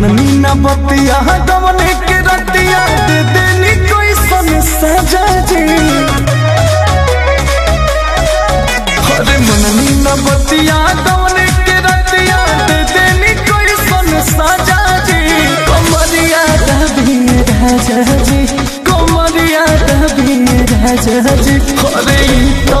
मननी न बतिया, गवने के रतिया, दे देनी कोई सन सजा जी। अरे मननी न बतिया, गवने के रतिया, दे देनी कोई सन सजा जी। कमरिया दबी राजा जी, कमरिया दबी राजा जी। ई तो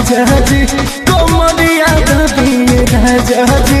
राजा जी कमरिया दबी राजा जी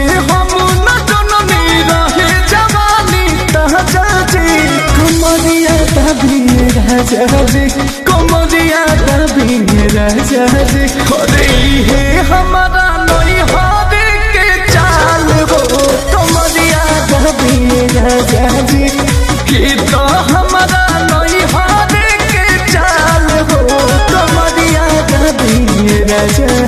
राजा जी कमरिया दबी राजा जी अरे है हमारा नई हार के चाल हो कमरिया तभी मेरा जी कि तो हमारा नई हार के चाल हो कमरिया राजा जी